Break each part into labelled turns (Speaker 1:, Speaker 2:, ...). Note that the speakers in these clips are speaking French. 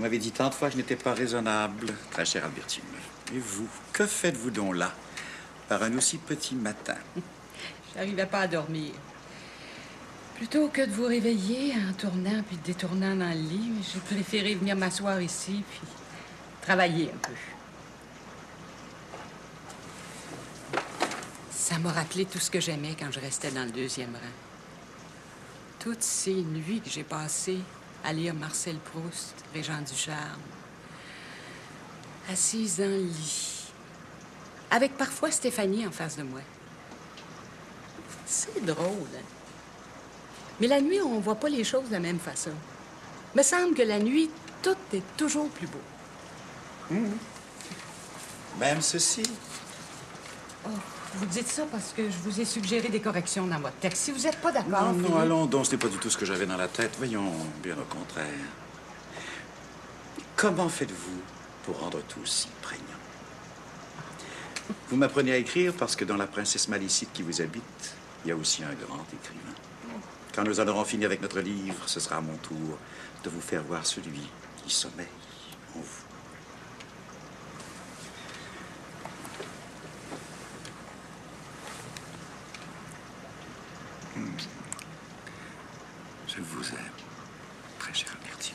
Speaker 1: Vous m'avez dit tant de fois que je n'étais pas raisonnable, très chère Albertine. Et vous, que faites-vous donc là, par un aussi petit matin
Speaker 2: J'arrivais pas à dormir. Plutôt que de vous réveiller en tournant puis détournant dans le lit, j'ai préféré venir m'asseoir ici puis travailler un peu. Ça m'a rappelé tout ce que j'aimais quand je restais dans le deuxième rang. Toutes ces nuits que j'ai passées à lire Marcel Proust, Régent du Charme, assise dans le lit, avec parfois Stéphanie en face de moi. C'est drôle. hein? Mais la nuit, on voit pas les choses de la même façon. Me semble que la nuit, tout est toujours plus beau.
Speaker 1: Même ceci.
Speaker 2: Oh, vous dites ça parce que je vous ai suggéré des corrections dans votre texte. Si vous n'êtes pas d'accord,
Speaker 1: Non, non,
Speaker 2: Philippe-
Speaker 1: allons donc, ce n'est pas du tout ce que j'avais dans la tête. Voyons, bien au contraire. Comment faites-vous pour rendre tout si prégnant? Vous m'apprenez à écrire parce que dans La princesse malicite qui vous habite, il y a aussi un grand écrivain. Quand nous en aurons fini avec notre livre, ce sera à mon tour de vous faire voir celui qui sommeille en vous. Hmm. Je vous aime, très chère Albertine.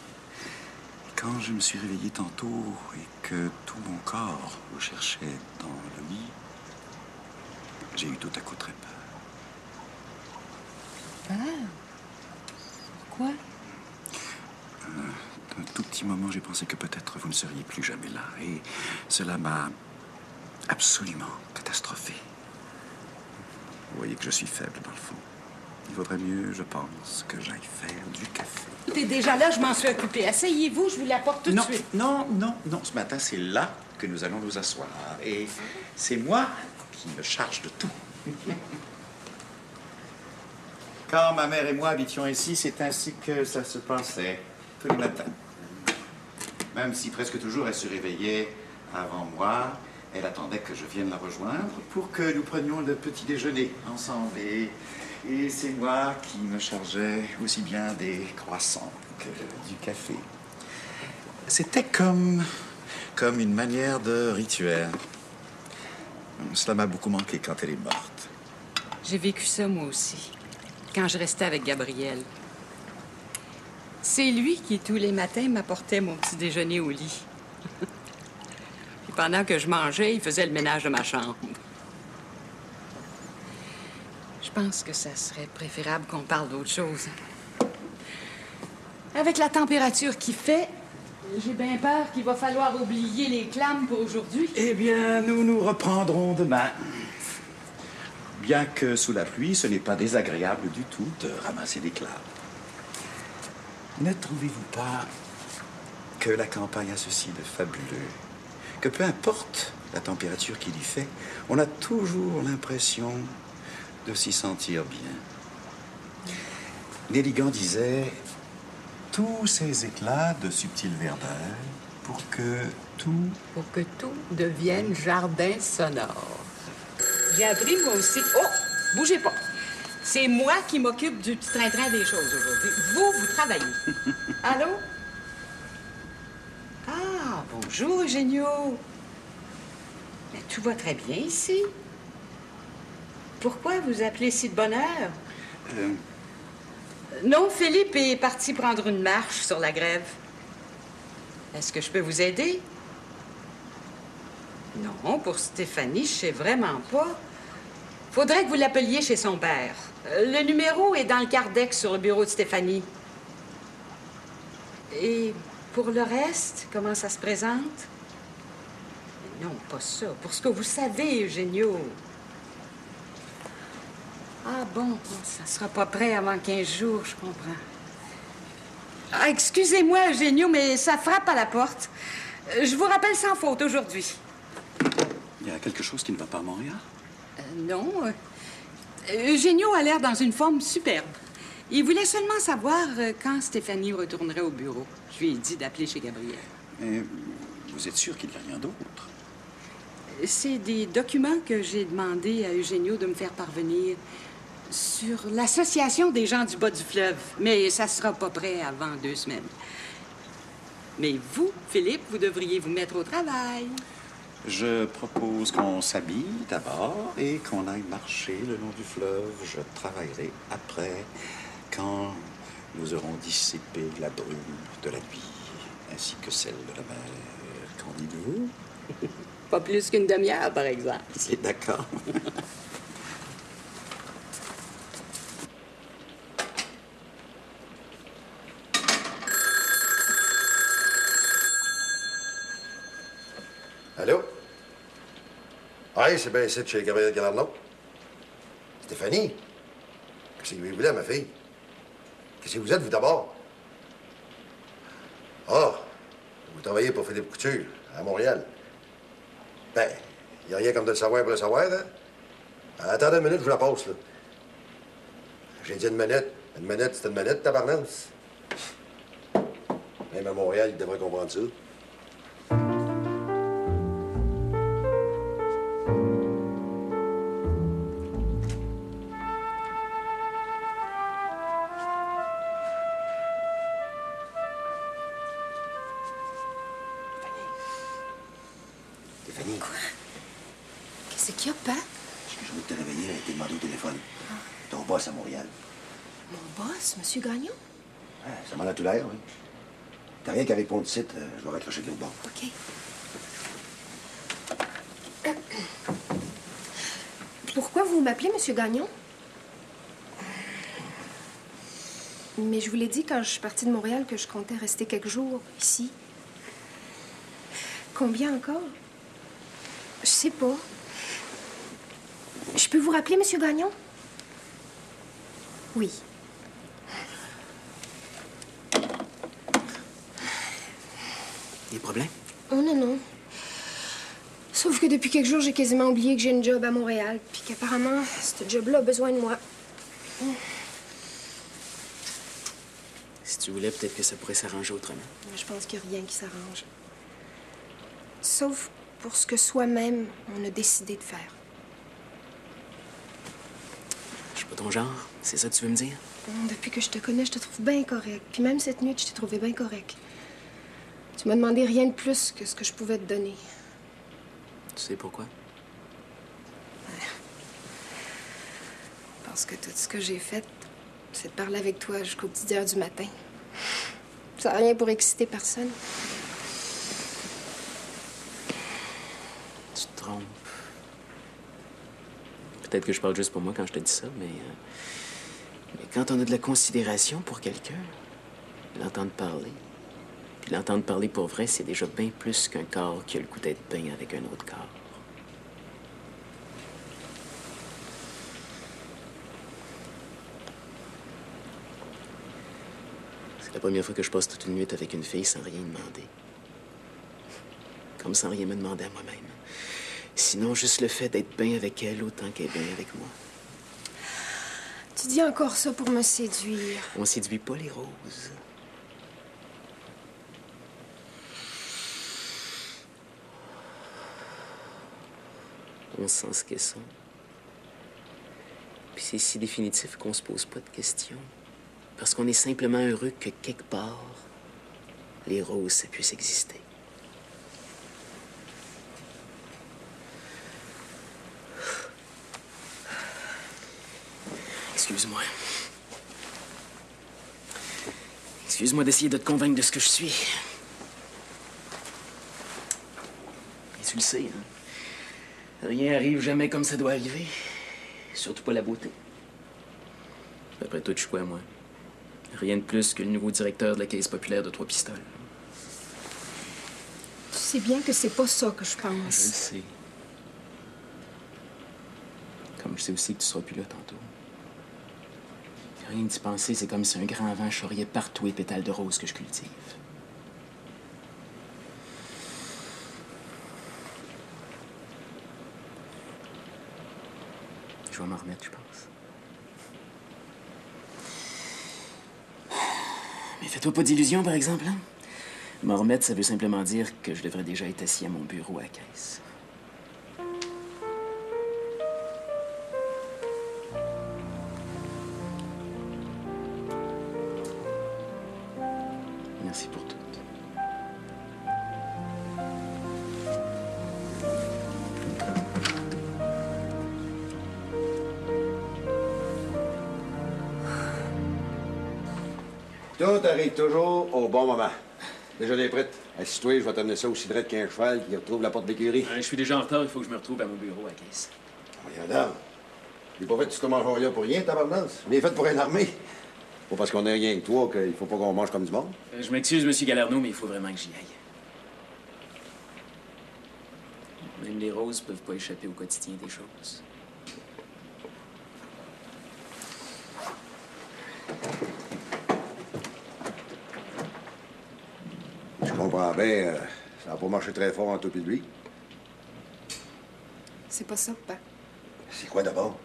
Speaker 1: Quand je me suis réveillé tantôt et que tout mon corps vous cherchait dans le lit, j'ai eu tout à coup très peur.
Speaker 2: Pourquoi?
Speaker 1: Un tout petit moment, j'ai pensé que peut-être vous ne seriez plus jamais là. Et cela m'a absolument catastrophé. Vous voyez que je suis faible dans le fond. Il vaudrait mieux, je pense, que j'aille faire du café.
Speaker 2: Tout est déjà là, je m'en suis occupée. Asseyez-vous, je vous l'apporte tout
Speaker 1: non,
Speaker 2: de suite.
Speaker 1: non, non, non. Ce matin, c'est là que nous allons nous asseoir. Et c'est moi qui me charge de tout. Quand ma mère et moi habitions ici, c'est ainsi que ça se passait tous les matins. Même si presque toujours elle se réveillait avant moi, elle attendait que je vienne la rejoindre pour que nous prenions le petit déjeuner ensemble. Et, et c'est moi qui me chargeais aussi bien des croissants que du café. C'était comme, comme une manière de rituel. Cela m'a beaucoup manqué quand elle est morte.
Speaker 2: J'ai vécu ça moi aussi, quand je restais avec Gabriel. C'est lui qui, tous les matins, m'apportait mon petit déjeuner au lit. Puis pendant que je mangeais, il faisait le ménage de ma chambre. Pense que ça serait préférable qu'on parle d'autre chose. Avec la température qu'il fait, j'ai bien peur qu'il va falloir oublier les clames pour aujourd'hui.
Speaker 1: Eh bien, nous nous reprendrons demain. Bien que sous la pluie, ce n'est pas désagréable du tout de ramasser des claves. Ne trouvez-vous pas que la campagne a ceci de fabuleux? Que peu importe la température qu'il y fait, on a toujours l'impression de s'y sentir bien. Nelligan disait tous ces éclats de subtile verdeur pour que tout
Speaker 2: pour que tout devienne jardin sonore. J'ai appris moi aussi. Oh, bougez pas. C'est moi qui m'occupe du petit train-train des choses aujourd'hui. Vous, vous travaillez. Allô? Ah, bonjour, Eugenio. Mais tout va très bien ici. Pourquoi vous appelez si de bonne heure?
Speaker 1: euh,
Speaker 2: Non, Philippe est parti prendre une marche sur la grève. Est-ce que je peux vous aider? Non, pour Stéphanie, je sais vraiment pas. Faudrait que vous l'appeliez chez son père. Le numéro est dans le cardex sur le bureau de Stéphanie. Et pour le reste, comment ça se présente? Non, pas ça. Pour ce que vous savez, Eugenio. Ah bon, ça sera pas prêt avant 15 jours, je comprends. Ah, excusez-moi, Eugenio, mais ça frappe à la porte. Euh, Je vous rappelle sans faute aujourd'hui.
Speaker 1: il y a quelque chose qui ne va pas à Montréal?
Speaker 2: Euh, non. Eugenio a l'air dans une forme superbe. Il voulait seulement savoir euh, quand Stéphanie retournerait au bureau. Je lui ai dit d'appeler chez Gabriel.
Speaker 1: Mais vous êtes sûr qu'il n'y a rien d'autre?
Speaker 2: C'est des documents que j'ai demandé à Eugenio de me faire parvenir sur l'association des gens du bas du fleuve. Mais ça sera pas prêt avant deux semaines. Mais vous, Philippe, vous devriez vous mettre au travail.
Speaker 1: Je propose qu'on s'habille d'abord et qu'on aille marcher le long du fleuve. Je travaillerai après, quand nous aurons dissipé la brume de la nuit, ainsi que celle de la mer. Qu'en dites-vous?
Speaker 2: Pas plus qu'une demi-heure, par exemple.
Speaker 1: C'est d'accord.
Speaker 3: Allô? Oui, c'est bien ici chez Gabriel Galardon. Stéphanie? Qu'est-ce que vous voulez, ma fille? Qu'est-ce que vous êtes, vous, d'abord? Ah! Vous travaillez pour Philippe Couture, à Montréal. Ben, il n'y a rien comme de le savoir pour le savoir, hein? Attendez une minute, je vous la passe, là. J'ai dit une minute. Une minute, c'est une minute, tabarnance. Même à Montréal, il devrait comprendre ça. T'as rien qu'avec mon site, euh, je vais raccrocher de l'autre bord.
Speaker 4: OK. Pourquoi vous m'appelez Monsieur Gagnon? Mais je vous l'ai dit quand je suis partie de Montréal que je comptais rester quelques jours ici. Combien encore? Je sais pas. Je peux vous rappeler, Monsieur Gagnon? Oui.
Speaker 5: Des problèmes?
Speaker 4: Oh non, non. Sauf que depuis quelques jours, j'ai quasiment oublié que j'ai une job à Montréal, puis qu'apparemment, ce job-là a besoin de moi.
Speaker 5: Si tu voulais, peut-être que ça pourrait s'arranger autrement.
Speaker 4: Je pense qu'il n'y a rien qui s'arrange. Sauf pour ce que soi-même, on a décidé de faire.
Speaker 5: Je suis pas ton genre, c'est ça que tu veux me dire?
Speaker 4: Depuis que je te connais, je te trouve bien correct. Puis même cette nuit, je t'ai trouvé bien correct. Tu m'as demandé rien de plus que ce que je pouvais te donner.
Speaker 5: Tu sais pourquoi?
Speaker 4: Parce que tout ce que j'ai fait, c'est de parler avec toi jusqu'aux petites heures du matin. Ça n'a rien pour exciter personne.
Speaker 5: Tu te trompes. Peut-être que je parle juste pour moi quand je te dis ça, mais. euh, Mais quand on a de la considération pour quelqu'un, l'entendre parler, puis l'entendre parler pour vrai, c'est déjà bien plus qu'un corps qui a le goût d'être bien avec un autre corps. C'est la première fois que je passe toute une nuit avec une fille sans rien demander. Comme sans rien me demander à moi-même. Sinon, juste le fait d'être bien avec elle autant qu'elle est bien avec moi.
Speaker 4: Tu dis encore ça pour me séduire.
Speaker 5: On séduit pas les roses. On sent ce qu'elles sont. Puis c'est si définitif qu'on se pose pas de questions. Parce qu'on est simplement heureux que quelque part, les roses, ça puisse exister. Excuse-moi. Excuse-moi d'essayer de te convaincre de ce que je suis. Et tu le sais, hein? Rien arrive jamais comme ça doit arriver. Surtout pas la beauté. Après tout, je suis quoi, moi? Rien de plus que le nouveau directeur de la Caisse populaire de Trois Pistoles.
Speaker 4: Tu sais bien que c'est pas ça que je
Speaker 5: Je le
Speaker 4: pense.
Speaker 5: sais. Comme je sais aussi que tu seras plus là tantôt. Rien d'y penser, c'est comme si un grand vent charriait partout les pétales de rose que je cultive. Je vais m'en remettre, je pense. Mais fais-toi pas d'illusions, par exemple. Hein? M'en remettre, ça veut simplement dire que je devrais déjà être assis à mon bureau à caisse.
Speaker 3: Arrive toujours au bon moment. Déjeuner prête. Assis-toi, je vais t'amener ça aussi droit qu'un cheval qui retrouve la porte d'écurie.
Speaker 5: je suis déjà en retard, il faut que je me retrouve à mon bureau à caisse.
Speaker 3: Regarde, J'ai pas fait tout ce mangeons-là pour rien, tabarnance. On est fait pour une armée. Pas parce qu'on est rien que toi qu'il faut pas qu'on mange comme du monde.
Speaker 5: Euh, Je m'excuse, Monsieur Galerno, mais il faut vraiment que j'y aille. Même les roses peuvent pas échapper au quotidien des choses.
Speaker 3: Bien, euh, ça n'a pas marché très fort entre toi et lui.
Speaker 4: C'est pas ça, papa.
Speaker 3: C'est quoi d'abord?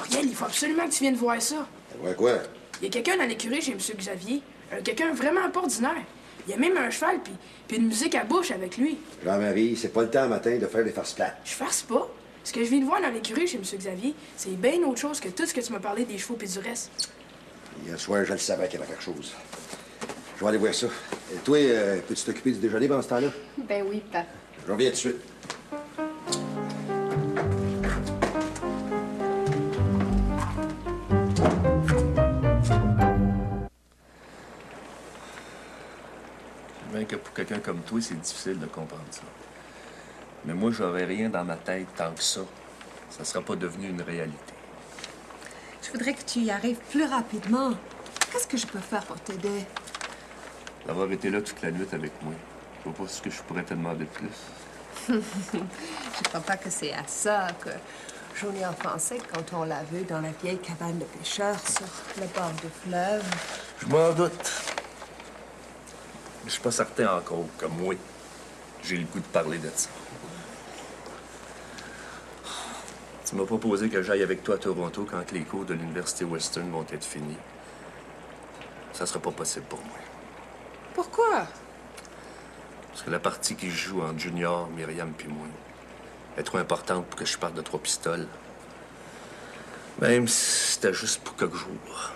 Speaker 6: Ariel, il faut absolument que tu viennes voir ça.
Speaker 3: Ouais, quoi?
Speaker 6: Il y a quelqu'un dans l'écurie chez M. Xavier. Euh, quelqu'un vraiment pas ordinaire. Il y a même un cheval puis, puis une musique à bouche avec lui.
Speaker 3: Jean-Marie, c'est pas le temps matin de faire des farces plates.
Speaker 6: Je farce pas. Ce que je viens de voir dans l'écurie chez M. Xavier, c'est bien autre chose que tout ce que tu m'as parlé des chevaux puis du reste.
Speaker 3: Hier soir, je le savais qu'il y avait quelque chose. Je vais aller voir ça. Et toi, euh, peux-tu t'occuper du déjeuner pendant ce temps-là?
Speaker 4: Ben oui, papa.
Speaker 3: Je reviens tout de suite.
Speaker 7: Bien que pour quelqu'un comme toi, c'est difficile de comprendre ça. Mais moi, j'aurais rien dans ma tête tant que ça. Ça sera pas devenu une réalité.
Speaker 8: Je voudrais que tu y arrives plus rapidement. Qu'est-ce que je peux faire pour t'aider?
Speaker 7: D'avoir été là toute la nuit avec moi. Je vois pas ce que je pourrais te demander de plus.
Speaker 8: Je crois pas que c'est à ça que Junior pensait quand on l'a vu dans la vieille cabane de pêcheurs sur le bord du fleuve.
Speaker 7: Je m'en doute. Mais je suis pas certain encore que moi, j'ai le goût de parler de ça. Tu m'as proposé que j'aille avec toi à Toronto quand les cours de l'Université Western vont être finis. Ça sera pas possible pour moi.
Speaker 8: Pourquoi?
Speaker 7: Parce que la partie qui joue entre Junior, Myriam puis moi est trop importante pour que je parte de trois pistoles. Même si c'était juste pour quelques jours.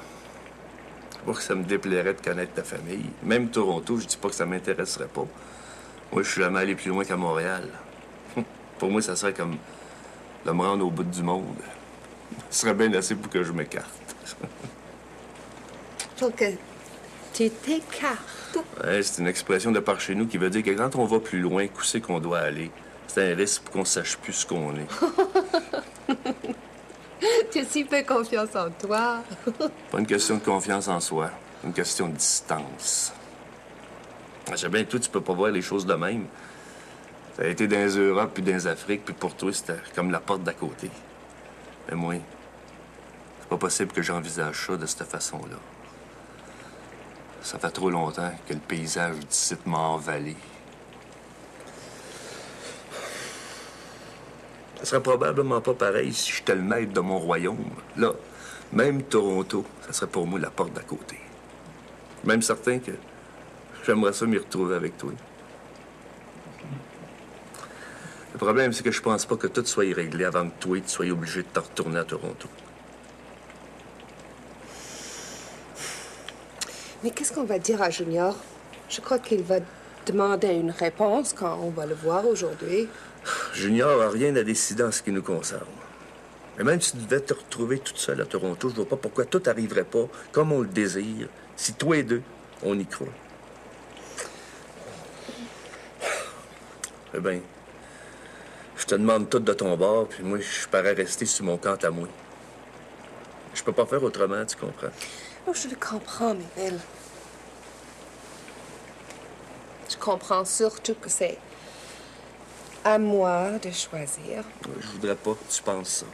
Speaker 7: Pas que ça me déplairait de connaître ta famille. Même Toronto, je dis pas que ça m'intéresserait pas. Moi, je suis jamais allé plus loin qu'à Montréal. pour moi, ça serait comme de me rendre au bout du monde. Ce serait bien assez pour que je m'écarte.
Speaker 8: Donc, euh, tu t'écartes.
Speaker 7: Ouais, c'est une expression de par chez nous qui veut dire que quand on va plus loin, où c'est qu'on doit aller? C'est un risque pour qu'on sache plus ce qu'on est.
Speaker 8: tu as si peu confiance en toi.
Speaker 7: Pas une question de confiance en soi, une question de distance. Je sais bien que toi, tu peux pas voir les choses de même. Ça a été dans les Europes, puis dans les Afriques, puis pour toi, c'était comme la porte d'à côté. Mais moi, c'est pas possible que j'envisage ça de cette façon-là. Ça fait trop longtemps que le paysage du site m'a envahi. Ça serait probablement pas pareil si j'étais le maître de mon royaume. Là, même Toronto, ça serait pour moi la porte d'à côté. Même certain que j'aimerais ça m'y retrouver avec toi. Le problème, c'est que je pense pas que tout soit réglé avant que toi, tu sois obligé de te retourner à Toronto.
Speaker 8: Mais qu'est-ce qu'on va dire à Junior? Je crois qu'il va demander une réponse quand on va le voir aujourd'hui.
Speaker 7: Junior a rien à décider en ce qui nous concerne. Mais même si tu devais te retrouver toute seule à Toronto, je vois pas pourquoi tout arriverait pas comme on le désire, si toi et deux, on y croit. Eh bien, je te demande tout de ton bord, puis moi, je parais rester sur mon camp à moi. Je peux pas faire autrement, tu comprends?
Speaker 8: Oh, je le comprends, Miguel. Je comprends surtout que c'est à moi de choisir.
Speaker 7: Je voudrais pas que tu penses ça.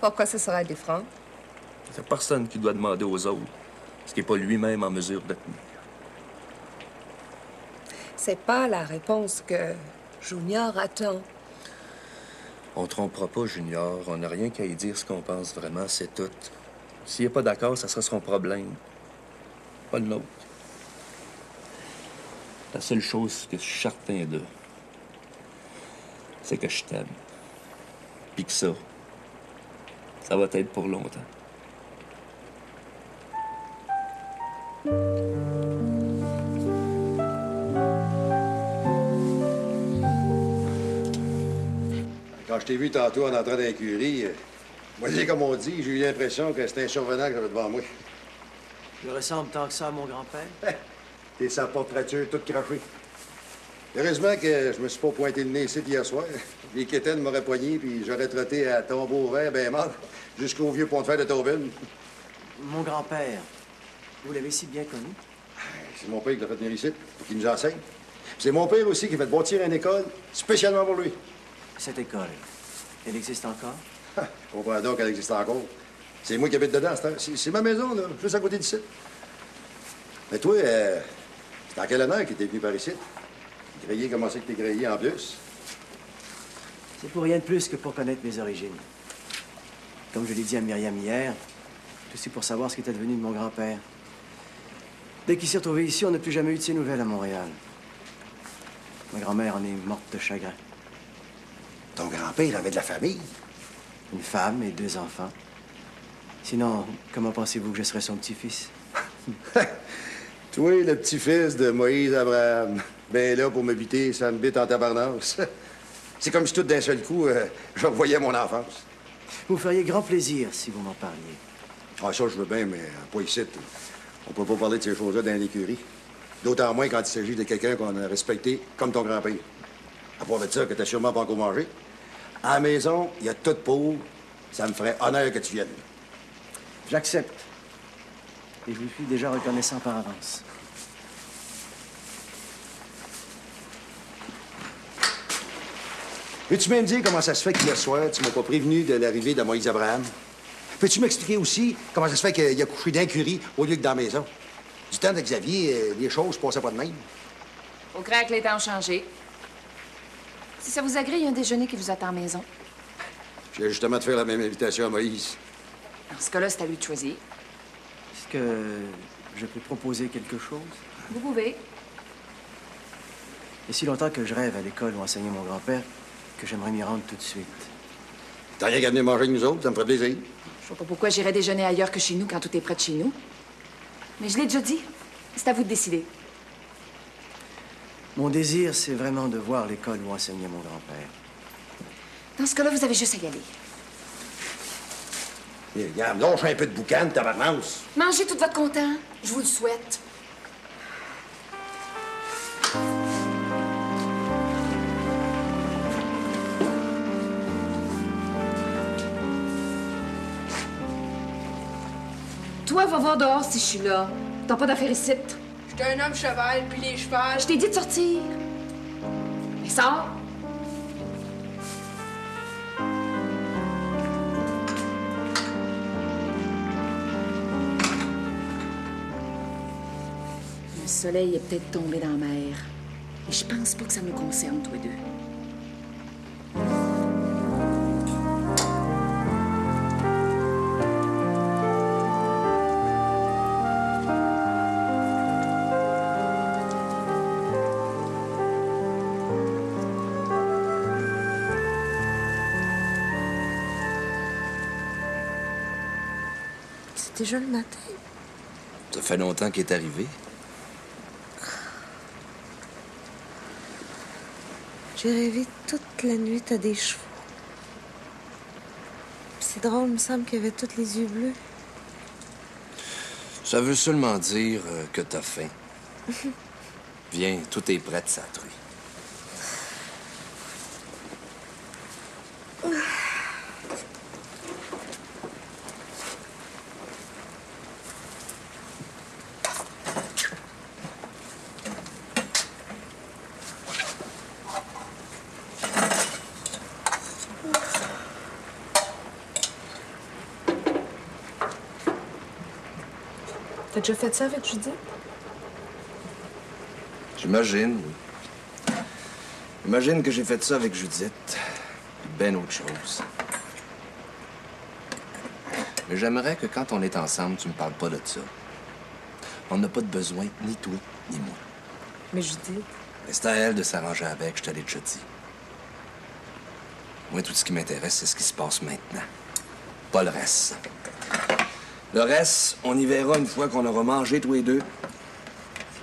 Speaker 8: Pourquoi ce serait différent?
Speaker 7: C'est personne qui doit demander aux autres ce qui n'est pas lui-même en mesure de tenir.
Speaker 8: C'est pas la réponse que Junior attend.
Speaker 7: On trompera pas, Junior. On n'a rien qu'à y dire ce qu'on pense vraiment, c'est tout. S'il n'est pas d'accord, ça sera son problème. Pas le nôtre. La seule chose que je suis certain d'eux, c'est que je t'aime. Puis que ça, ça va être pour longtemps.
Speaker 3: Quand je t'ai vu tantôt en entrant dans l'écurie, euh, Moi, dis comme on dit, j'ai eu l'impression que c'était un survenant que j'avais devant moi.
Speaker 9: Je ressemble tant que ça à mon grand-père.
Speaker 3: T'es sans portraiture, tout craché. Heureusement que je me suis pas pointé le nez ici hier soir. Les quétaines m'auraient poigné, puis j'aurais trotté à tombeau vert, ben mort, jusqu'au vieux pont de fer de Tauville.
Speaker 9: Mon grand-père, vous l'avez si bien connu?
Speaker 3: C'est mon père qui l'a fait venir ici, pour qu'il nous enseigne. C'est mon père aussi qui a fait bâtir une école spécialement pour lui.
Speaker 9: Cette école, elle existe encore?
Speaker 3: Je comprends donc qu'elle existe encore. C'est moi qui habite dedans, c'est c'est c'est ma maison, là, juste à côté d'ici. Mais toi, euh, c'est en quelle année que t'es venu par ici? Grillé, comment c'est que t'es grillé en plus?
Speaker 9: C'est pour rien de plus que pour connaître mes origines. Comme je l'ai dit à Myriam hier, c'est aussi pour savoir ce qui était devenu de mon grand-père. Dès qu'il s'est retrouvé ici, on n'a plus jamais eu de ses nouvelles à Montréal. Ma grand-mère en est morte de chagrin.
Speaker 3: Ton grand-père avait de la famille?
Speaker 9: Une femme et deux enfants. Sinon, comment pensez-vous que je serais son petit-fils?
Speaker 3: Toi, le petit-fils de Moïse Abraham. Ben là, pour m'habiter, ça me bite en tabarnak. C'est comme si tout d'un seul coup, euh, je revoyais mon enfance.
Speaker 9: Vous me feriez grand plaisir si vous m'en parliez.
Speaker 3: Ah, ça, je veux bien, mais euh, pas ici. On peut pas parler de ces choses-là dans l'écurie. D'autant moins quand il s'agit de quelqu'un qu'on a respecté comme ton grand-père. À part de ça, que t'as sûrement pas encore mangé. À la maison, il y a tout pour. Ça me ferait honneur que tu viennes.
Speaker 9: J'accepte. Et je vous suis déjà reconnaissant par avance.
Speaker 3: Peux-tu même dire comment ça se fait qu'hier soir, tu m'as pas prévenu de l'arrivée de Moïse Abraham? Peux-tu m'expliquer aussi comment ça se fait qu'il a couché dans l'écurie au lieu que dans la maison? Du temps de Xavier, euh, les choses se passaient pas de même.
Speaker 10: Faut croire que les temps ont changé. Si ça vous agrée, il y a un déjeuner qui vous attend à la maison.
Speaker 3: J'ai justement de faire la même invitation à Moïse.
Speaker 10: Dans ce cas-là, c'est à lui de choisir.
Speaker 9: Est-ce que je peux proposer quelque chose?
Speaker 10: Vous pouvez.
Speaker 9: Et si longtemps que je rêve à l'école où enseignait mon grand-père, que j'aimerais m'y rendre tout de suite.
Speaker 3: T'as rien qu'à venir manger avec nous autres, ça me ferait plaisir.
Speaker 10: Je vois pas pourquoi j'irais déjeuner ailleurs que chez nous quand tout est près de chez nous. Mais je l'ai déjà dit. C'est à vous de décider.
Speaker 9: Mon désir, c'est vraiment de voir l'école où enseignait mon grand-père.
Speaker 10: Dans ce cas-là, vous avez juste à y aller.
Speaker 3: Eh, Regarde, lâche un peu de boucan, tabarnance.
Speaker 10: Mangez tout votre content. Je vous le souhaite. Toi, va voir dehors si je suis là. T'as pas d'affaires ici.
Speaker 6: J'étais un homme cheval, puis les chevals.
Speaker 10: Je t'ai dit de sortir. Mais sors. Le soleil est peut-être tombé dans la mer. Et je pense pas que ça nous concerne, tous les deux.
Speaker 11: Déjà le matin.
Speaker 12: Ça fait longtemps qu'il est arrivé.
Speaker 11: J'ai rêvé toute la nuit à des chevaux. C'est drôle, il me semble qu'il avait tous les yeux bleus.
Speaker 12: Ça veut seulement dire euh, que t'as faim. Viens, tout est prêt, ça truie.
Speaker 13: Déjà fait ça avec Judith?
Speaker 12: J'imagine. oui. Imagine que j'ai fait ça avec Judith. Ben autre chose. Mais j'aimerais que quand on est ensemble, tu me parles pas de ça. On n'a pas de besoin, ni toi, ni moi.
Speaker 13: Mais Judith,
Speaker 12: c'est à elle de s'arranger avec, je te l'ai déjà dit. Moi, tout ce qui m'intéresse, c'est ce qui se passe maintenant. Pas le reste. Le reste, on y verra une fois qu'on aura mangé tous les deux.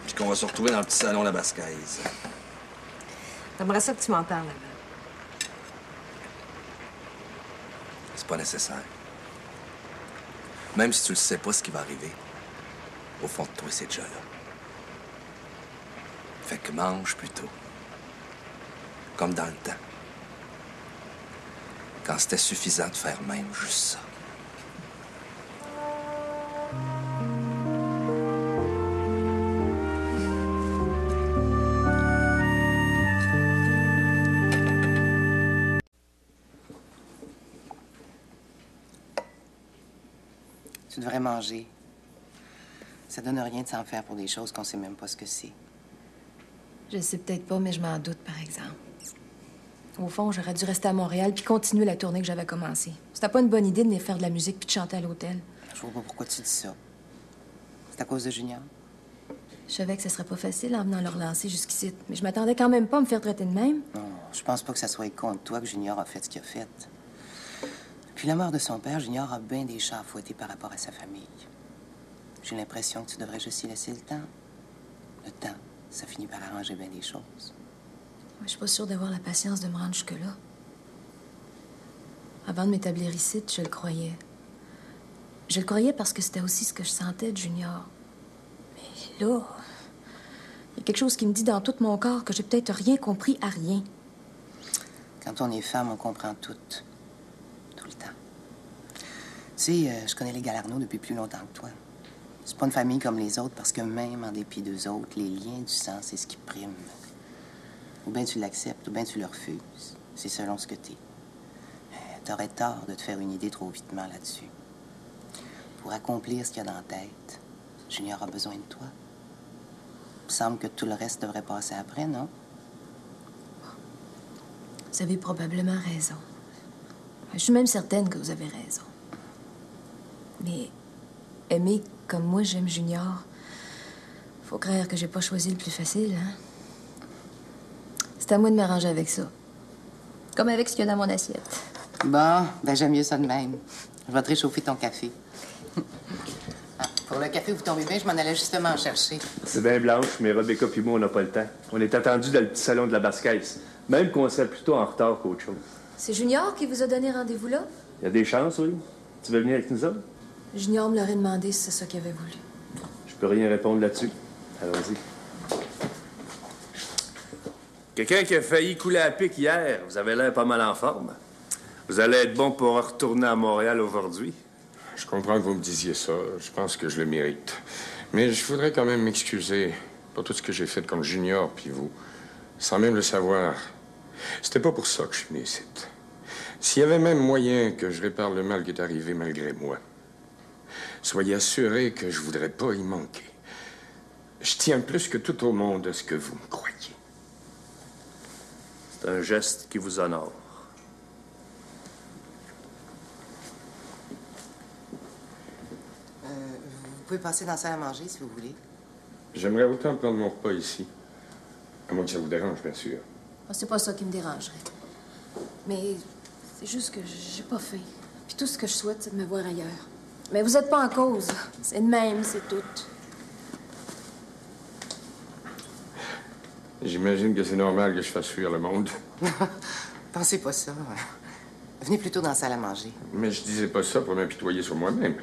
Speaker 12: Puis qu'on va se retrouver dans le petit salon La Bascaise.
Speaker 11: J'aimerais ça que tu m'en parles.
Speaker 12: C'est pas nécessaire. Même si tu le sais pas ce qui va arriver, au fond de toi, c'est déjà là. Fait que mange plutôt. Comme dans le temps. Quand c'était suffisant de faire même juste ça.
Speaker 14: Manger. Ça donne rien de s'en faire pour des choses qu'on sait même pas ce que c'est.
Speaker 10: Je sais peut-être pas, mais je m'en doute, par exemple. Au fond, j'aurais dû rester à Montréal puis continuer la tournée que j'avais commencée. C'était pas une bonne idée de venir faire de la musique puis de chanter à l'hôtel.
Speaker 14: Je vois pas pourquoi tu dis ça. C'est à cause de Junior.
Speaker 10: Je savais que ce serait pas facile en venant le relancer jusqu'ici, mais je m'attendais quand même pas à me faire traiter de même.
Speaker 14: Non, je pense pas que ça soit contre toi que Junior a fait ce qu'il a fait. Depuis la mort de son père, Junior a bien des chats à fouetter par rapport à sa famille. J'ai l'impression que tu devrais juste y laisser le temps. Le temps, ça finit par arranger bien des choses.
Speaker 10: Je suis pas sûre d'avoir la patience de me rendre jusque-là. Avant de m'établir ici, je le croyais. Je le croyais parce que c'était aussi ce que je sentais de Junior. Mais là, il y a quelque chose qui me dit dans tout mon corps que j'ai peut-être rien compris à rien.
Speaker 14: Quand on est femme, on comprend tout. Tu sais, euh, je connais les Galarno depuis plus longtemps que toi. C'est pas une famille comme les autres parce que même en dépit d'eux autres, les liens du sang, c'est ce qui prime. Ou bien tu l'acceptes, ou bien tu le refuses. C'est selon ce que t'es. Euh, T'aurais tort de te faire une idée trop vitement là-dessus. Pour accomplir ce qu'il y a dans la tête, Junior a besoin de toi. Il me semble que tout le reste devrait passer après, non?
Speaker 10: Vous avez probablement raison. Je suis même certaine que vous avez raison. Mais aimer comme moi j'aime Junior, faut croire que j'ai pas choisi le plus facile, hein? C'est à moi de m'arranger avec ça. Comme avec ce qu'il y a dans mon assiette.
Speaker 14: Bon, ben j'aime mieux ça de même. Je vais te réchauffer ton café. Ah, pour le café, vous tombez bien, je m'en allais justement en chercher.
Speaker 7: C'est bien blanche, mais Rebecca puis moi, on n'a pas le temps. On est attendu dans le petit salon de la basse-caisse. Même qu'on serait plutôt en retard qu'autre chose.
Speaker 10: C'est Junior qui vous a donné rendez-vous là?
Speaker 7: Il y a des chances, oui. Tu veux venir avec nous autres?
Speaker 10: Junior me l'aurait demandé si c'est ça qu'il avait voulu.
Speaker 7: Je peux rien répondre là-dessus. Allons-y. Quelqu'un qui a failli couler à pic hier. Vous avez l'air pas mal en forme. Vous allez être bon pour retourner à Montréal aujourd'hui.
Speaker 15: Je comprends que vous me disiez ça. Je pense que je le mérite. Mais je voudrais quand même m'excuser pour tout ce que j'ai fait comme junior, puis vous, sans même le savoir. C'était pas pour ça que je suis venu ici. S'il y avait même moyen que je répare le mal qui est arrivé malgré moi, soyez assurés que je voudrais pas y manquer. Je tiens plus que tout au monde à ce que vous me croyez.
Speaker 7: C'est un geste qui vous honore.
Speaker 14: Euh, vous pouvez passer dans la salle à manger si vous voulez.
Speaker 15: J'aimerais autant prendre mon repas ici. À moins que ça vous dérange, bien sûr.
Speaker 10: Ah, c'est pas ça qui me dérangerait. Mais c'est juste que j'ai pas faim. Puis tout ce que je souhaite, c'est de me voir ailleurs. Mais vous êtes pas en cause. C'est de même, c'est tout.
Speaker 15: J'imagine que c'est normal que je fasse fuir le monde.
Speaker 14: Pensez pas ça. Venez plutôt dans la salle à manger.
Speaker 15: Mais je disais pas ça pour m'apitoyer sur moi-même.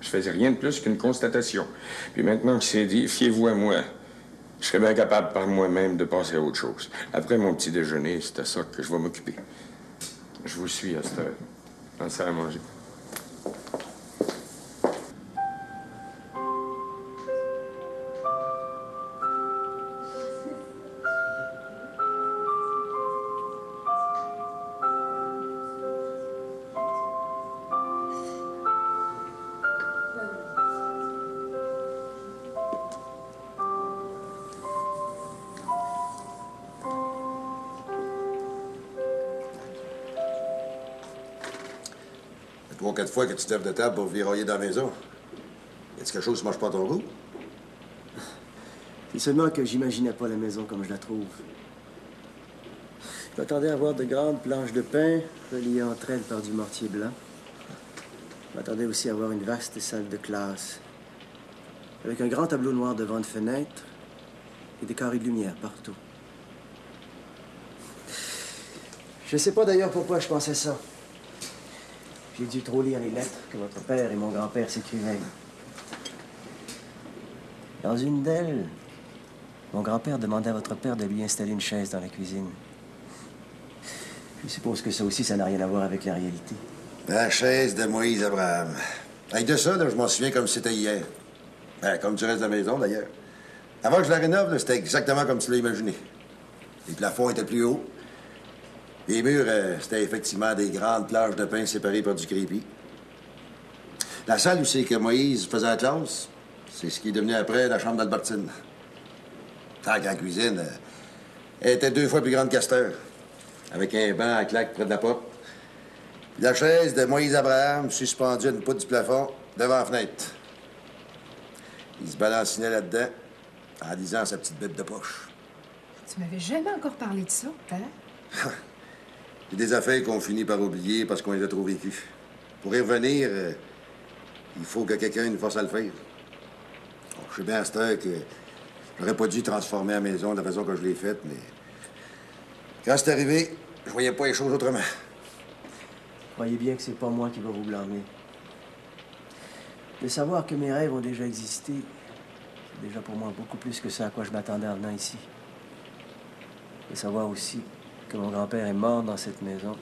Speaker 15: Je faisais rien de plus qu'une constatation. Puis maintenant que c'est dit, fiez-vous à moi. Je serais bien capable par moi-même de passer à autre chose. Après mon petit déjeuner, c'est à ça que je vais m'occuper. Je vous suis à cette heure. Salle à manger.
Speaker 3: Fois que tu te de table pour dans la maison. Y a-t-il quelque chose qui pas ton goût?
Speaker 9: C'est seulement que j'imaginais pas la maison comme je la trouve. Je m'attendais à voir de grandes planches de pain reliées entre elles par du mortier blanc. Je m'attendais aussi à voir une vaste salle de classe, avec un grand tableau noir devant une fenêtre et des carrés de lumière partout. Je sais pas d'ailleurs pourquoi je pensais ça. J'ai dû trop lire les lettres que votre père et mon grand-père s'écrivaient. Dans une d'elles, mon grand-père demandait à votre père de lui installer une chaise dans la cuisine. Je suppose que ça aussi, ça n'a rien à voir avec la réalité.
Speaker 3: La chaise de Moïse Abraham. Avec de ça, je m'en souviens comme c'était hier. Ben, comme tu restes à la maison, d'ailleurs. Avant que je la rénove, c'était exactement comme tu l'as imaginé. Les plafonds étaient plus hauts. Les murs, euh, c'était effectivement des grandes plages de pain séparées par du crépi. La salle où c'est que Moïse faisait la classe, c'est ce qui est devenu après la chambre d'Albertine. La grande cuisine, euh, elle était deux fois plus grande qu'Astor, avec un banc à claque près de la porte. Puis La chaise de Moïse Abraham suspendue à une poutre du plafond devant la fenêtre. Il se balancinait là-dedans en lisant sa petite bible de poche.
Speaker 4: Tu m'avais jamais encore parlé de ça, père.
Speaker 3: C'est des affaires qu'on finit par oublier parce qu'on les a trop vécues. Pour y revenir, euh, il faut que quelqu'un nous force à le faire. Je sais bien à cette heure que j'aurais pas dû transformer la maison de la façon que je l'ai faite, mais quand c'est arrivé, je voyais pas les choses autrement.
Speaker 9: Croyez bien que c'est pas moi qui va vous blâmer. De savoir que mes rêves ont déjà existé, c'est déjà pour moi beaucoup plus que ça à quoi je m'attendais en venant ici. De savoir aussi que mon grand-père est mort dans cette maison,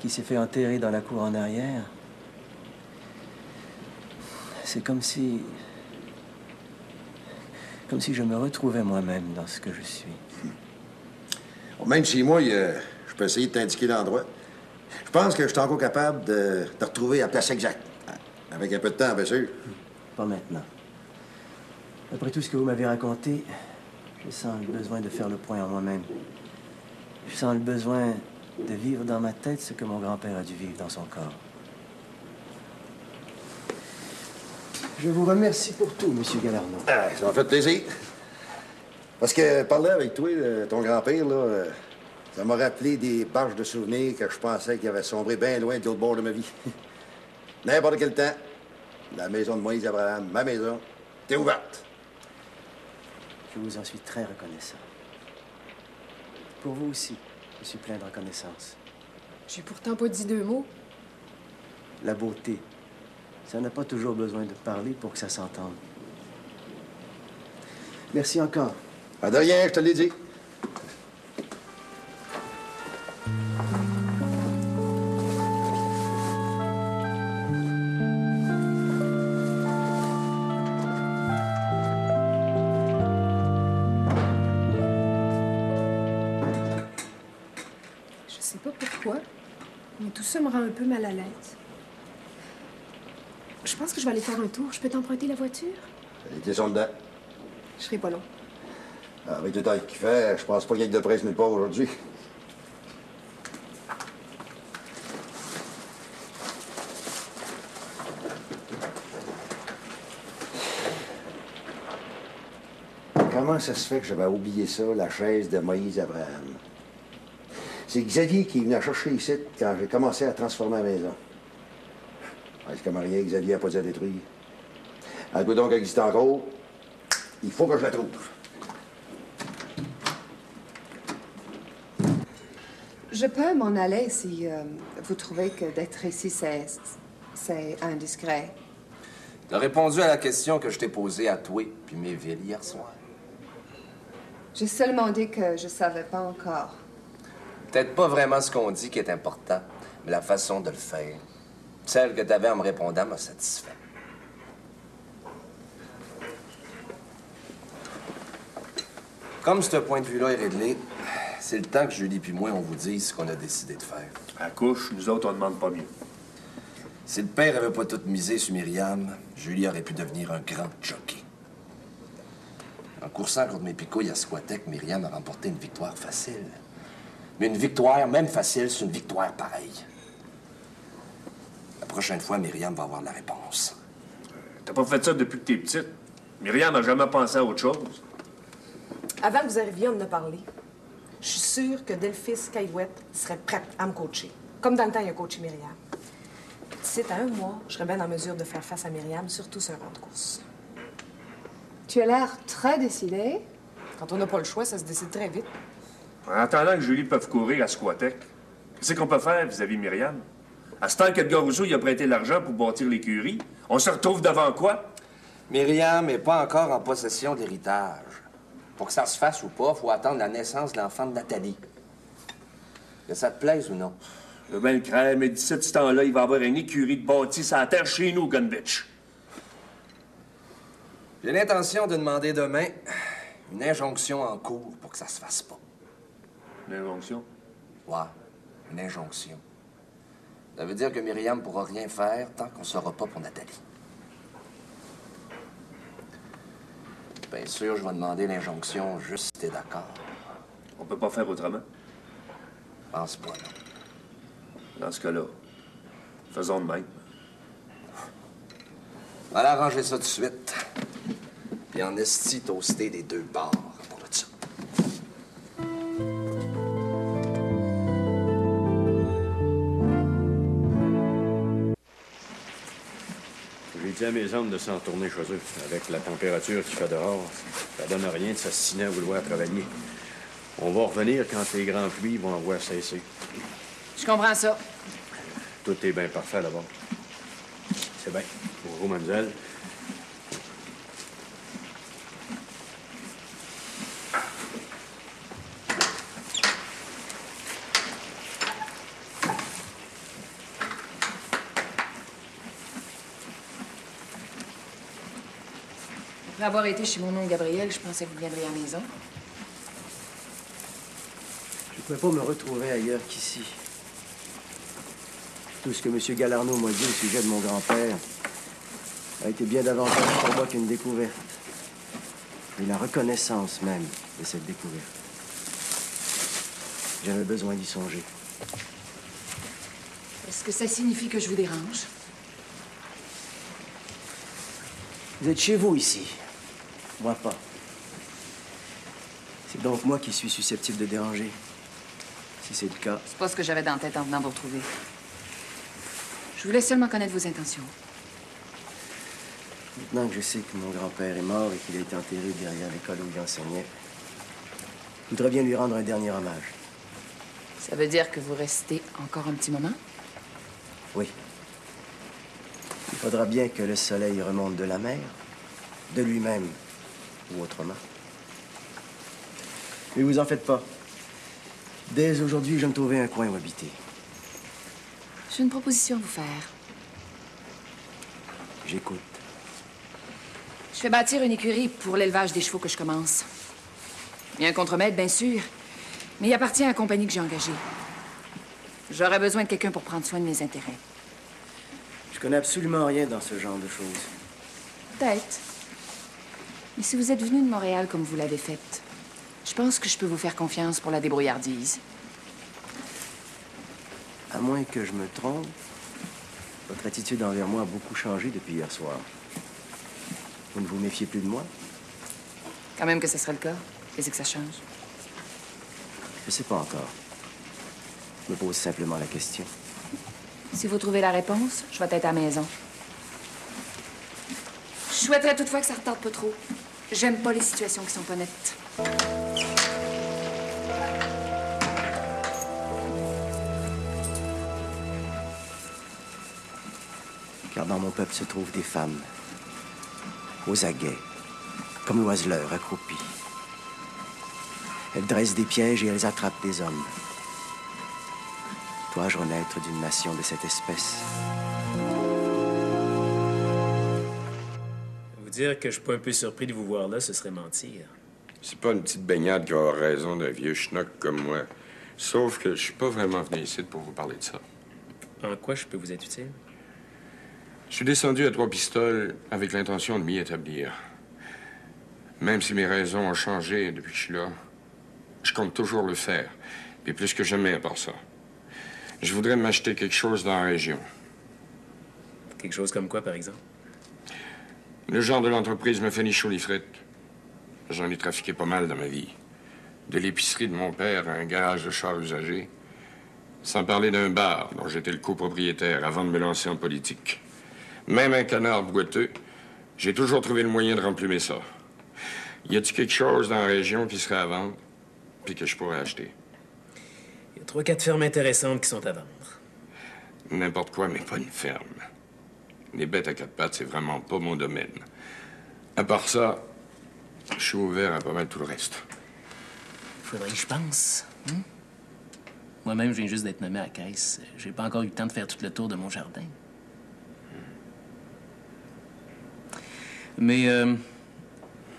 Speaker 9: qu'il s'est fait enterrer dans la cour en arrière. C'est comme si. comme si je me retrouvais moi-même dans ce que je suis.
Speaker 3: Bon, Même chez moi, il y a- je peux essayer de t'indiquer l'endroit. Je pense que je suis encore capable de te retrouver à la place exacte. Avec un peu de temps, bien sûr.
Speaker 9: Pas maintenant. Après tout ce que vous m'avez raconté, je sens le besoin de faire le point en moi-même. Je sens le besoin de vivre dans ma tête ce que mon grand-père a dû vivre dans son corps. Je vous remercie pour tout, Monsieur Galarno.
Speaker 3: Ah, ça m'a fait plaisir. Parce que parler avec toi, euh, ton grand-père, là, euh, ça m'a rappelé des pages de souvenirs que je pensais qu'il avait sombré bien loin de l'autre bord de ma vie. N'importe quel temps, la maison de Moïse Abraham, ma maison, t'es ouverte.
Speaker 9: Je vous en suis très reconnaissant. Pour vous aussi, je suis plein de reconnaissance.
Speaker 4: J'ai pourtant pas dit deux mots.
Speaker 9: La beauté, ça n'a pas toujours besoin de parler pour que ça s'entende. Merci encore.
Speaker 3: Pas de rien, je te l'ai dit.
Speaker 4: Peu mal à l'aise. Je pense que je vais aller faire un tour. Je peux t'emprunter la voiture?
Speaker 3: Les questions dedans.
Speaker 4: Je serai pas long.
Speaker 3: Ah, Avec le temps qu'il fait, je pense pas qu'il y ait de presse nulle part aujourd'hui. Comment ça se fait que j'avais oublié ça, la chaise de Moïse Abraham? C'est Xavier qui est venu la chercher ici quand j'ai commencé à transformer la maison. Ouais, C'est comme rien, Xavier n'a pas dû la détruire. Elle doit donc exister encore. Il faut que je la trouve.
Speaker 8: Je peux m'en aller si euh, vous trouvez que d'être ici, c'est, c'est indiscret.
Speaker 12: T'as répondu à la question que je t'ai posée à toi puis Méville hier soir.
Speaker 8: J'ai seulement dit que je savais pas encore.
Speaker 12: Peut-être pas vraiment ce qu'on dit qui est important, mais la façon de le faire. Celle que t'avais en me répondant m'a satisfait. Comme ce point de vue-là est réglé, c'est le temps que Julie puis moi, on vous dise ce qu'on a décidé de faire.
Speaker 7: À couche, nous autres, on demande pas mieux.
Speaker 12: Si le père avait pas tout misé sur Myriam, Julie aurait pu devenir un grand jockey. En coursant contre mes picouilles à Squatec, Myriam a remporté une victoire facile. Mais une victoire, même facile, c'est une victoire pareille. La prochaine fois, Myriam va avoir la réponse.
Speaker 7: T'as pas fait ça depuis que t'es petite. Myriam n'a jamais pensé à autre chose.
Speaker 13: Avant que vous arriviez, on en a parlé. Je suis sûre que Delphis Caillouette serait prête à me coacher. Comme dans le temps, il a coaché Myriam. D'ici à un mois, je serais bien en mesure de faire face à Myriam, surtout sur un rang de course.
Speaker 8: Tu as l'air très décidé.
Speaker 13: Quand on n'a pas le choix, ça se décide très vite.
Speaker 7: En attendant que Julie peut courir à Squatec, qu'est-ce qu'on peut faire vis-à-vis Myriam? À ce temps qu'Edgar Rousseau il a prêté l'argent pour bâtir l'écurie, on se retrouve devant quoi?
Speaker 12: Myriam n'est pas encore en possession d'héritage. Pour que ça se fasse ou pas, faut attendre la naissance de l'enfant de Nathalie. Que ça te plaise ou non?
Speaker 7: Le bien le craindre, mais d'ici ce temps-là, il va y avoir une écurie de bâtisse à la terre chez nous, Gunbitch.
Speaker 12: J'ai l'intention de demander demain une injonction en cours pour que ça se fasse pas.
Speaker 7: Une injonction?
Speaker 12: Ouais, une injonction. Ça veut dire que Myriam pourra rien faire tant qu'on saura pas pour Nathalie. Bien sûr, je vais demander l'injonction juste si t'es d'accord.
Speaker 7: On peut pas faire autrement?
Speaker 12: Pense pas, non.
Speaker 7: Dans ce cas-là, faisons de même.
Speaker 12: On va arranger ça tout de suite. Puis en esti toasté des deux bords
Speaker 9: dit à mes hommes de s'en tourner chez eux. Avec la température qu'il fait dehors, ça donne rien de s'assiner à vouloir travailler. On va revenir quand les grandes pluies vont avoir cessé.
Speaker 10: Je comprends ça.
Speaker 9: Tout est bien parfait d'abord. C'est bien. Bonjour, mademoiselle.
Speaker 10: Après avoir été chez mon oncle Gabriel, je pensais que vous viendriez à la maison.
Speaker 9: Je ne pouvais pas me retrouver ailleurs qu'ici. Tout ce que M. Galarno m'a dit au sujet de mon grand-père a été bien davantage pour moi qu'une découverte. Et la reconnaissance même de cette découverte. J'avais besoin d'y songer.
Speaker 10: Est-ce que ça signifie que je vous dérange?
Speaker 9: Vous êtes chez vous ici. Moi pas. C'est donc moi qui suis susceptible de déranger. Si c'est le cas.
Speaker 10: C'est pas ce que j'avais dans la tête en venant vous retrouver. Je voulais seulement connaître vos intentions.
Speaker 9: Maintenant que je sais que mon grand-père est mort et qu'il a été enterré derrière l'école où il enseignait, je voudrais bien lui rendre un dernier hommage.
Speaker 10: Ça veut dire que vous restez encore un petit moment?
Speaker 9: Oui. Il faudra bien que le soleil remonte de la mer, de lui-même ou autrement. Mais vous en faites pas. Dès aujourd'hui, je vais me trouver un coin où habiter.
Speaker 10: J'ai une proposition à vous faire.
Speaker 9: J'écoute.
Speaker 10: Je fais bâtir une écurie pour l'élevage des chevaux que je commence. Il y a un contremaître, bien sûr, mais il appartient à la compagnie que j'ai engagée. J'aurais besoin de quelqu'un pour prendre soin de mes intérêts.
Speaker 9: Je connais absolument rien dans ce genre de choses.
Speaker 10: Peut-être. Mais si vous êtes venu de Montréal comme vous l'avez fait, je pense que je peux vous faire confiance pour la débrouillardise.
Speaker 9: À moins que je me trompe, votre attitude envers moi a beaucoup changé depuis hier soir. Vous ne vous méfiez plus de moi?
Speaker 10: Quand même que ce serait le cas. Qu'est-ce que ça change?
Speaker 9: Je sais pas encore. Je me pose simplement la question.
Speaker 10: Si vous trouvez la réponse, je vais être à la maison. Je souhaiterais toutefois que ça retarde pas trop. J'aime pas les situations qui sont pas nettes.
Speaker 9: Car dans mon peuple se trouvent des femmes, aux aguets, comme l'oiseleur accroupi. Elles dressent des pièges et elles attrapent des hommes. Dois-je renaître d'une nation de cette espèce?
Speaker 5: Dire que je suis pas un peu surpris de vous voir là, ce serait mentir.
Speaker 15: C'est pas une petite baignade qui va avoir raison d'un vieux schnock comme moi. Sauf que je suis pas vraiment venu ici pour vous parler de ça.
Speaker 5: En quoi je peux vous être utile?
Speaker 15: Je suis descendu à trois pistoles avec l'intention de m'y établir. Même si mes raisons ont changé depuis que je suis là, je compte toujours le faire. Puis plus que jamais à part ça. Je voudrais m'acheter quelque chose dans la région.
Speaker 5: Quelque chose comme quoi, par exemple?
Speaker 15: Le genre de l'entreprise me fait ni chaud ni frette. J'en ai trafiqué pas mal dans ma vie. De l'épicerie de mon père à un garage de chars usagés. Sans parler d'un bar dont j'étais le copropriétaire avant de me lancer en politique. Même un canard boiteux, j'ai toujours trouvé le moyen de remplumer ça. Y a-t-il quelque chose dans la région qui serait à vendre, puis que je pourrais acheter?
Speaker 5: Il y a trois, quatre fermes intéressantes qui sont à vendre.
Speaker 15: N'importe quoi, mais pas une ferme. Les bêtes à quatre pattes, c'est vraiment pas mon domaine. À part ça, je suis ouvert à pas mal tout le reste.
Speaker 5: Faudrait que je pense. hein? Moi-même, je viens juste d'être nommé à la caisse. J'ai pas encore eu le temps de faire tout le tour de mon jardin. Mais, euh,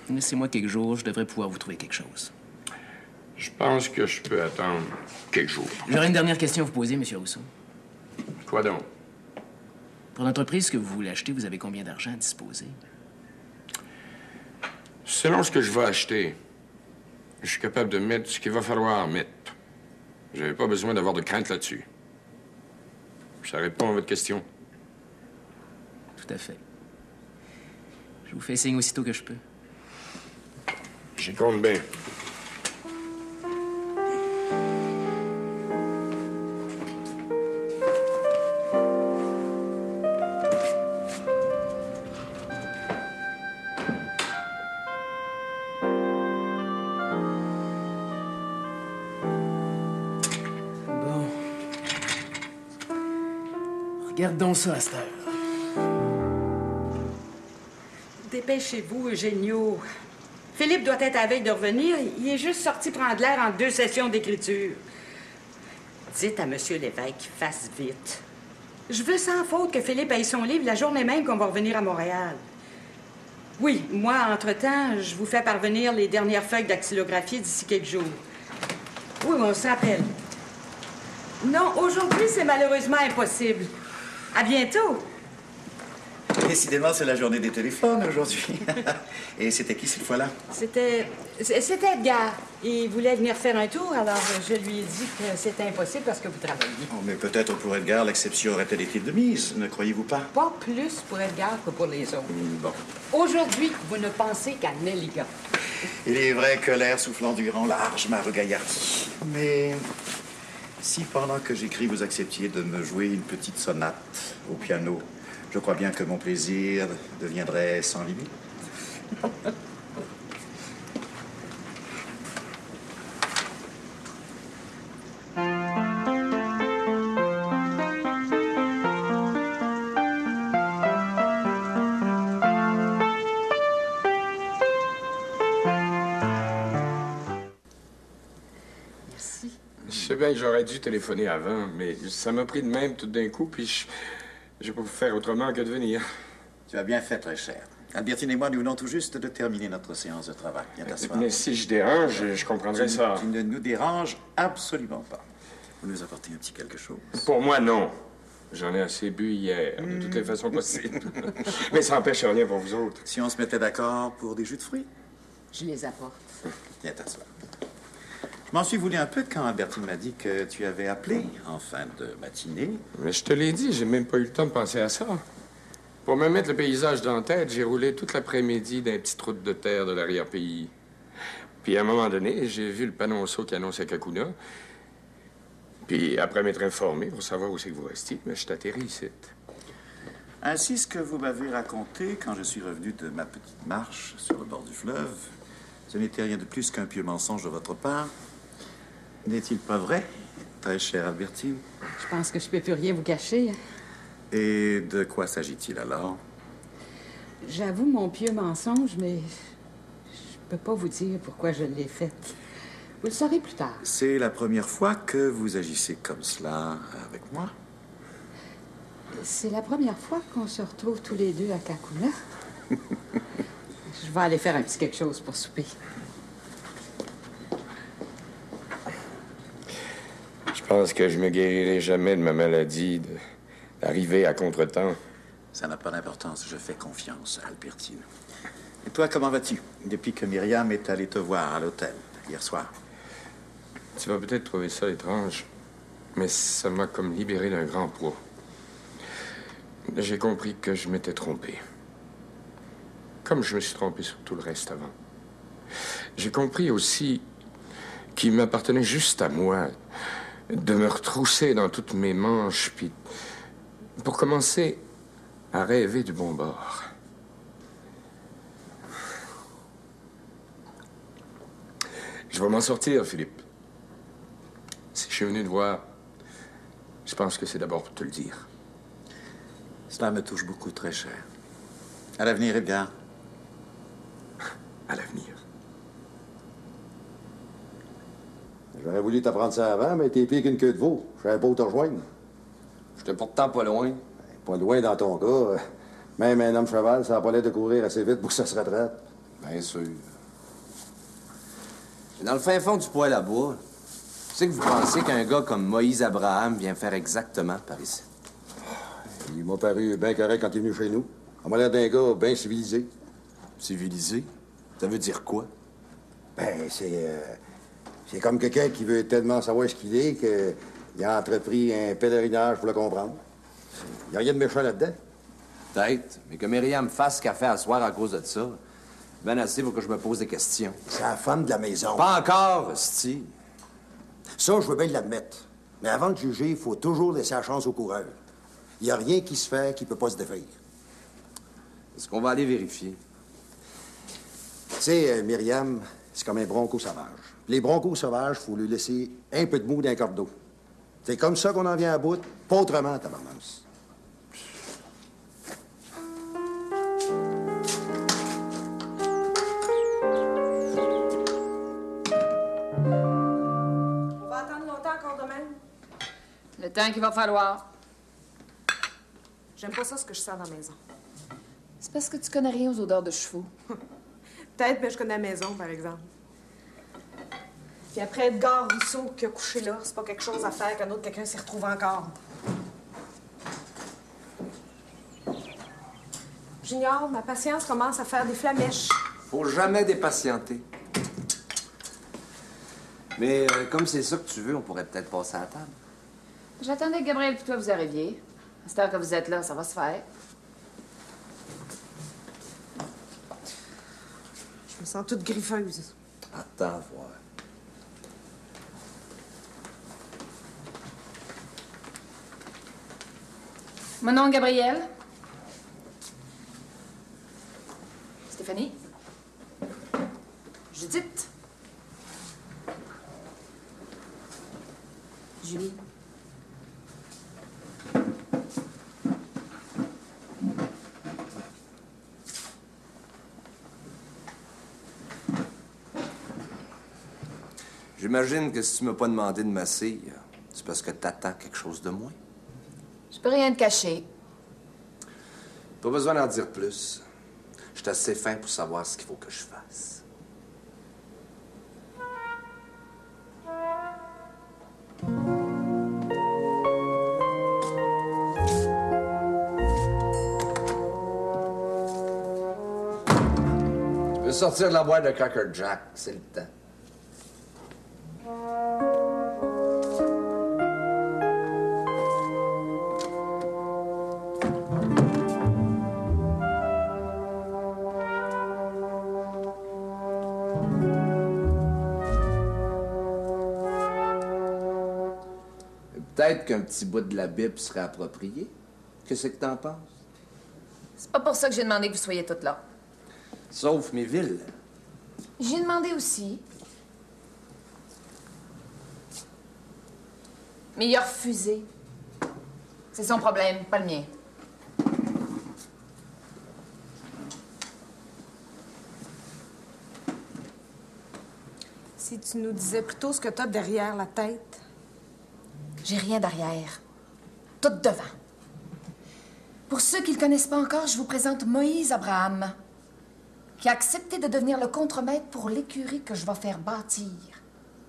Speaker 5: laissez-moi quelques jours, je devrais pouvoir vous trouver quelque chose.
Speaker 15: Je pense que je peux attendre quelques jours.
Speaker 5: J'aurais une dernière question à vous poser, Monsieur Rousseau.
Speaker 15: Quoi donc?
Speaker 5: Pour l'entreprise que vous voulez acheter, vous avez combien d'argent à disposer?
Speaker 15: Selon ce que je vais acheter, je suis capable de mettre ce qu'il va falloir mettre. J'avais pas besoin d'avoir de crainte là-dessus. Ça répond à votre question.
Speaker 5: Tout à fait. Je vous fais signe aussitôt que je peux.
Speaker 15: J'y compte bien.
Speaker 5: Ça à.
Speaker 2: Dépêchez-vous, Eugenio. Philippe doit être à la veille de revenir. Il est juste sorti prendre l'air en deux sessions d'écriture. Dites à M. Lévesque qu'il fasse vite. Je veux sans faute que Philippe aille son livre la journée même qu'on va revenir à Montréal. Oui, moi, entre-temps, je vous fais parvenir les dernières feuilles dactylographie d'ici quelques jours. Oui, on se rappelle. Non, aujourd'hui, c'est malheureusement impossible. À bientôt.
Speaker 1: Décidément, c'est la journée des téléphones aujourd'hui. Et c'était qui cette fois-là?
Speaker 2: C'était. C'était Edgar. Il voulait venir faire un tour, alors je lui ai dit que c'était impossible parce que vous travailliez.
Speaker 1: Oh, mais peut-être pour Edgar, l'exception aurait-elle été de mise, ne croyez-vous pas?
Speaker 2: Pas plus pour Edgar que pour les autres.
Speaker 1: Bon.
Speaker 2: Aujourd'hui, vous ne pensez qu'à Nelligan.
Speaker 1: Il est vrai que l'air soufflant du grand large m'a regaillardi. Mais si pendant que j'écris, vous acceptiez de me jouer une petite sonate au piano, je crois bien que mon plaisir deviendrait sans limite.
Speaker 15: Que j'aurais dû téléphoner avant, mais ça m'a pris de même tout d'un coup, puis je je peux pas faire autrement que de venir.
Speaker 1: Tu as bien fait, très cher. Albertine et moi, nous venons tout juste de terminer notre séance de travail. Viens t'asseoir.
Speaker 15: Mais si je dérange, je, je comprendrais
Speaker 1: Tu-
Speaker 15: ça.
Speaker 1: Tu ne nous déranges absolument pas. Vous nous apportez un petit quelque chose.
Speaker 15: Pour moi, non. J'en ai assez bu hier, de toutes les façons possibles. mais ça n'empêche rien pour vous autres.
Speaker 1: Si on se mettait d'accord pour des jus de fruits,
Speaker 2: Je les apporte.
Speaker 1: viens t'asseoir. Je m'en suis voulu un peu quand Albertine m'a dit que tu avais appelé en fin de matinée?
Speaker 15: Mais je te l'ai dit, j'ai même pas eu le temps de penser à ça. Pour me mettre le paysage dans la tête, j'ai roulé toute l'après-midi dans les petites routes de terre de l'arrière-pays. Puis à un moment donné, j'ai vu le panonceau qui annonce à Kakuna. Puis après m'être informé pour savoir où c'est que vous restiez, mais je suis atterri ici.
Speaker 1: Ainsi, ce que vous m'avez raconté quand je suis revenu de ma petite marche sur le bord du fleuve, ce n'était rien de plus qu'un pieux mensonge de votre part. N'est-il pas vrai, très chère Albertine?
Speaker 2: Je pense que je peux plus rien vous cacher.
Speaker 1: Et de quoi s'agit-il alors?
Speaker 2: J'avoue mon pieux mensonge, mais je peux pas vous dire pourquoi je l'ai fait. Vous le saurez plus tard.
Speaker 1: C'est la première fois que vous agissez comme cela avec moi.
Speaker 2: C'est la première fois qu'on se retrouve tous les deux à Kakuna. je vais aller faire un petit quelque chose pour souper.
Speaker 15: Pense que je me guérirai jamais de ma maladie, d'arriver à contre-temps?
Speaker 1: Ça n'a pas d'importance, je fais confiance à Albertine. Et toi, comment vas-tu? Depuis que Myriam est allée te voir à l'hôtel hier soir?
Speaker 15: Tu vas peut-être trouver ça étrange, mais ça m'a comme libéré d'un grand poids. J'ai compris que je m'étais trompé. Comme je me suis trompé sur tout le reste avant. J'ai compris aussi qu'il m'appartenait juste à moi de me retrousser dans toutes mes manches, puis pour commencer à rêver du bon bord. Je vais m'en sortir, Philippe. Si je suis venu te voir, je pense que c'est d'abord pour te le dire.
Speaker 1: Cela me touche beaucoup, très cher. À l'avenir, Edgar.
Speaker 15: À l'avenir.
Speaker 3: J'aurais voulu t'apprendre ça avant, mais t'es pire qu'une queue de veau. Je savais pas où te rejoindre.
Speaker 12: J'étais pourtant pas loin.
Speaker 3: Pas loin dans ton cas. Même un homme cheval, ça n'a pas l'air de courir assez vite pour que ça se rattrape.
Speaker 12: Bien sûr. Dans le fin fond du poêle à bois, c'est que vous pensez qu'un gars comme Moïse Abraham vient faire exactement par ici?
Speaker 3: Il m'a paru bien correct quand il est venu chez nous. Il m'a l'air d'un gars bien civilisé.
Speaker 12: Civilisé? Ça veut dire quoi?
Speaker 3: Ben, c'est. euh, c'est comme quelqu'un qui veut tellement savoir ce qu'il est qu'il a entrepris un pèlerinage pour le comprendre. Il n'y a rien de méchant là-dedans.
Speaker 12: Peut-être, mais que Myriam fasse ce qu'elle fait à soir à cause de ça, ben assez pour que je me pose des questions.
Speaker 3: C'est la femme de la maison.
Speaker 12: Pas encore, Sti.
Speaker 3: Ça, je veux bien l'admettre. Mais avant de juger, il faut toujours laisser la chance au coureur. Il n'y a rien qui se fait qui peut pas se défaire.
Speaker 12: Est-ce qu'on va aller vérifier?
Speaker 3: Tu sais, euh, Myriam, c'est comme un bronco sauvage. Les broncos sauvages, faut lui laisser un peu de mou d'un cordeau. C'est comme ça qu'on en vient à bout, pas autrement, tabarnouche.
Speaker 13: On va attendre longtemps encore demain.
Speaker 10: Le temps qu'il va falloir.
Speaker 13: J'aime pas ça, ce que je sens dans la maison.
Speaker 10: C'est parce que tu connais rien aux odeurs de chevaux.
Speaker 13: Peut-être, mais je connais la maison, par exemple. Puis après, Edgar Rousseau qui a couché là, c'est pas quelque chose à faire qu'un autre quelqu'un s'y retrouve encore. Junior, ma patience commence à faire des flamèches.
Speaker 12: Faut jamais dépatienter. Mais euh, comme c'est ça que tu veux, on pourrait peut-être passer à la table.
Speaker 10: J'attendais que Gabriel et toi vous arriviez. À cette heure que vous êtes là, ça va se faire.
Speaker 13: Je me sens toute griffeuse.
Speaker 12: Attends voir.
Speaker 10: Mon nom, Gabriel. Stéphanie. Judith. Julie.
Speaker 12: J'imagine que si tu m'as pas demandé de masser, c'est parce que t'attends quelque chose de moi.
Speaker 10: Je peux rien te cacher.
Speaker 12: Pas besoin d'en dire plus. Je suis assez fin pour savoir ce qu'il faut que je fasse. Tu peux sortir de la boîte de Cracker Jack, c'est le temps. Peut-être qu'un petit bout de la Bible serait approprié. Qu'est-ce que t'en penses?
Speaker 10: C'est pas pour ça que j'ai demandé que vous soyez toutes là.
Speaker 12: Sauf mes villes.
Speaker 10: J'ai demandé aussi. Mais il a refusé. C'est son problème, pas le mien.
Speaker 13: Si tu nous disais plutôt ce que t'as derrière la tête.
Speaker 10: J'ai rien derrière. Tout devant. Pour ceux qui ne le connaissent pas encore, je vous présente Moïse Abraham, qui a accepté de devenir le contremaître pour l'écurie que je vais faire bâtir,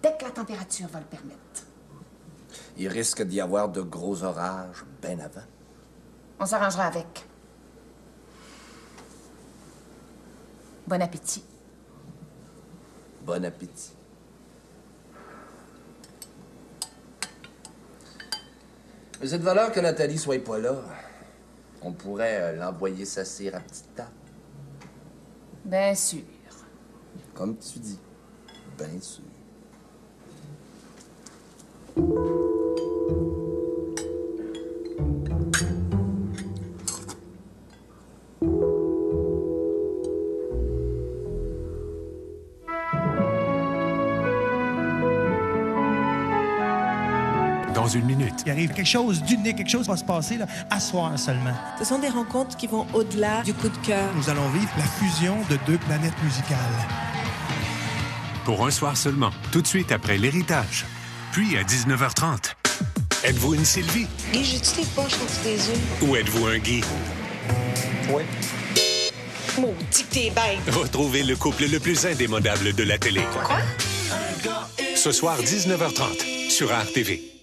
Speaker 10: dès que la température va le permettre.
Speaker 12: Il risque d'y avoir de gros orages bien avant.
Speaker 10: On s'arrangera avec. Bon appétit.
Speaker 12: Bon appétit. C'est de valeur que Nathalie soit pas là. On pourrait euh, l'envoyer s'asseoir à petite table.
Speaker 10: Bien sûr.
Speaker 12: Comme tu dis. Bien sûr.
Speaker 16: Arrive quelque chose d'unique, quelque chose va se passer là, à soir seulement.
Speaker 17: Ce sont des rencontres qui vont au-delà du coup de cœur.
Speaker 16: Nous allons vivre la fusion de deux planètes musicales.
Speaker 18: Pour un soir seulement, tout de suite après l'héritage. Puis à 19h30. Êtes-vous une Sylvie?
Speaker 11: Guy, j'ai-tu tes poches entre tes yeux?
Speaker 18: ou êtes-vous un Guy?
Speaker 16: Oui.
Speaker 11: Maudit que t'es bête.
Speaker 18: Retrouvez le couple le plus indémodable de la télé.
Speaker 11: Quoi?
Speaker 18: Ce soir, 19h30, sur RTV.